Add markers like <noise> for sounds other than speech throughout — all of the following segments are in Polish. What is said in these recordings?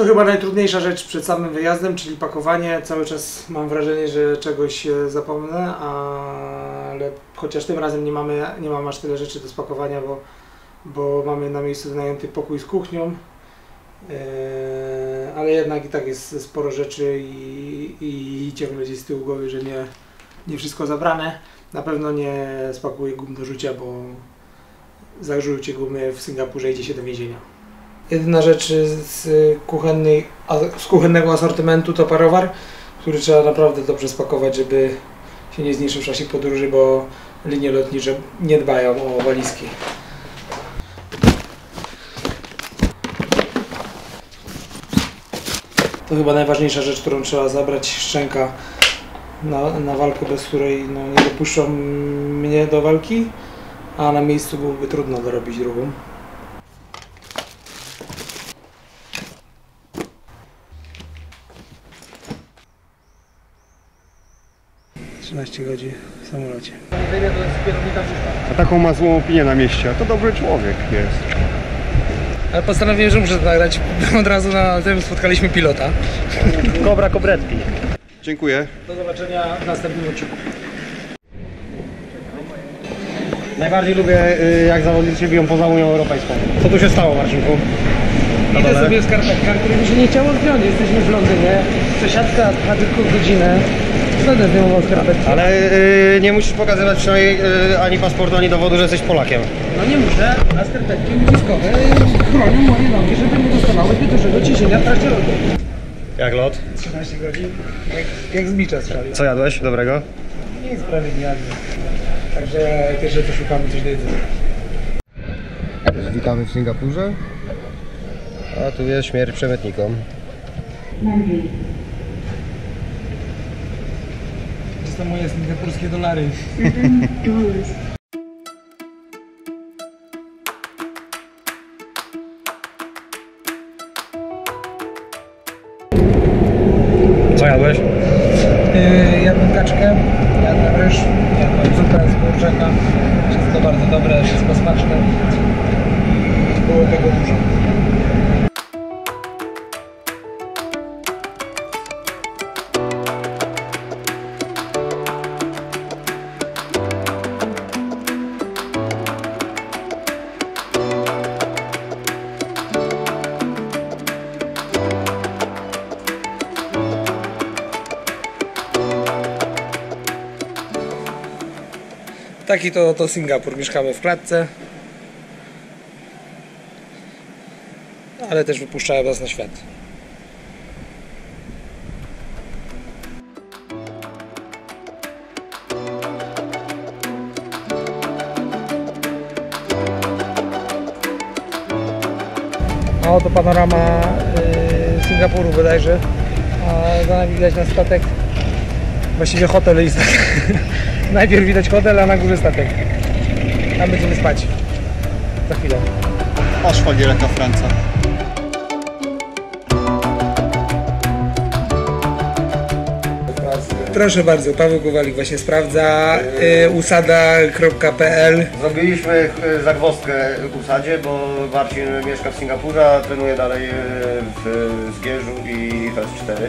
To chyba najtrudniejsza rzecz przed samym wyjazdem, czyli pakowanie. Cały czas mam wrażenie, że czegoś zapomnę, ale chociaż tym razem nie mamy, nie mam aż tyle rzeczy do spakowania, bo, bo mamy na miejscu wynajęty pokój z kuchnią. E, ale jednak i tak jest sporo rzeczy i, i ciągle gdzieś z tyłu głowy, że nie, nie wszystko zabrane. Na pewno nie spakuję gum do rzucia, bo za gumy w Singapurze idzie się do więzienia. Jedyna rzecz z, kuchennej, z kuchennego asortymentu to parowar, który trzeba naprawdę dobrze spakować, żeby się nie zniszczył w czasie podróży, bo linie lotnicze nie dbają o walizki. To chyba najważniejsza rzecz, którą trzeba zabrać, szczęka na, na walkę, bez której no, nie dopuszczą mnie do walki, a na miejscu byłoby trudno dorobić drugą. 13 godzin w samolocie. A taką ma złą opinię na mieście, a to dobry człowiek jest. Ale postanowiłem, że muszę to nagrać. Od razu na tym spotkaliśmy pilota. Kobra Kobretki. Dziękuję. Do zobaczenia w następnym odcinku. Najbardziej lubię y, jak zawodnicy się biją poza Unią Europejską. Co tu się stało Marcinku? Idę sobie w skarpetkach, których mi się nie chciało zdjąć. Jesteśmy w Londynie. Przesiadka trwa tylko godzinę. Będę zdejmował skarpetki. Ale y, nie musisz pokazywać przynajmniej y, ani paszportu, ani dowodu, że jesteś Polakiem. No nie muszę, a skarpetki uciskowe chronią moje nogi, żeby nie dostawały zbyt dużego ciśnienia w trakcie lotu. Jak lot? 13 godzin, jak, jak z bicza strzelił. Co jadłeś dobrego? Nic prawie nie jadłem. Także pierwsze co szukamy coś do jedzenia. Witamy w Singapurze. A tu jest śmierć przemytnikom. To moje singapurskie dolary. Co jadłeś? Yy, jadłem kaczkę, jadłem ryż, Taki to, to Singapur. Mieszkamy w klatce. Ale też wypuszczają nas na świat. A oto panorama y, Singapuru bodajże. A za nami widać na statek. Właściwie hotel jest tak. <laughs> Najpierw widać hotel, a na górze statek. Tam będziemy spać. Za chwilę. O, szwagiereka Franca. Proszę bardzo, Paweł Kowalik właśnie sprawdza y, usada.pl Zrobiliśmy e, zagwozdkę w Usadzie, bo Marcin mieszka w Singapurze, a trenuje dalej e, w Zgierzu i FS4.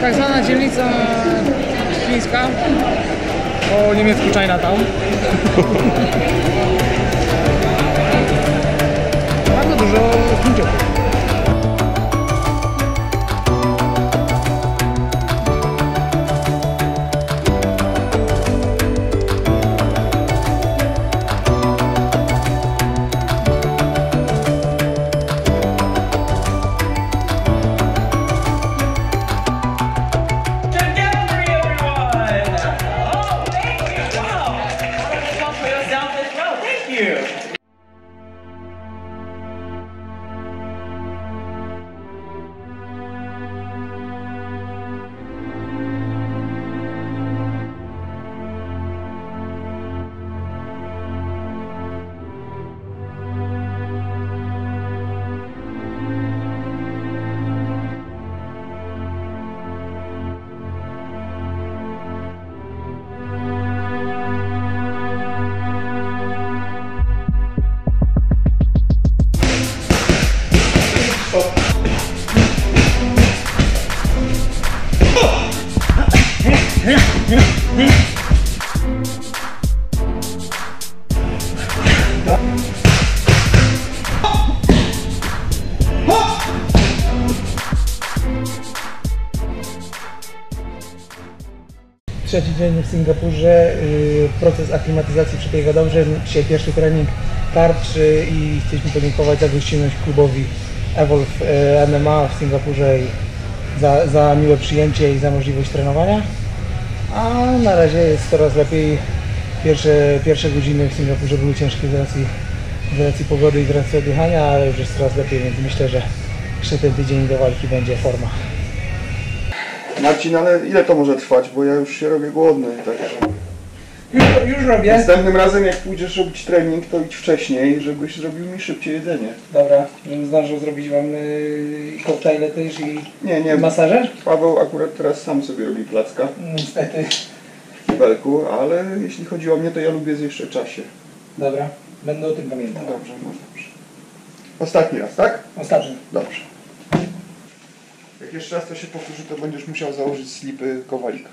Tak zwana dzielnica chińska po niemiecku Chinatown. <laughs> Bardzo dużo Chińczyków. Trzeci dzień w Singapurze. y, Proces aklimatyzacji przebiega dobrze. Dzisiaj pierwszy trening tarcz y, i chcieliśmy podziękować za gościnność klubowi Evolve y, MMA w Singapurze i za, za miłe przyjęcie i za możliwość trenowania. A na razie jest coraz lepiej. Pierwsze, pierwsze godziny w Singapurze były ciężkie z racji, z racji pogody i z racji odjechania, ale już jest coraz lepiej, więc myślę, że jeszcze ten tydzień do walki będzie forma. Marcin, ale ile to może trwać? Bo ja już się robię głodny. Także. Już, już robię. Następnym razem jak pójdziesz robić trening, to idź wcześniej, żebyś zrobił mi szybciej jedzenie. Dobra, żebym zdążył zrobić Wam yy, koktajle też i Nie, nie, masażer? Paweł akurat teraz sam sobie robi placka Niestety. w belku, ale jeśli chodzi o mnie, to ja lubię zjeść jeszcze czasie. Dobra, będę o tym pamiętał. Dobrze, no dobrze. Ostatni raz, tak? Ostatni. Dobrze. Jak jeszcze raz to się powtórzy, to będziesz musiał założyć slipy kowalika.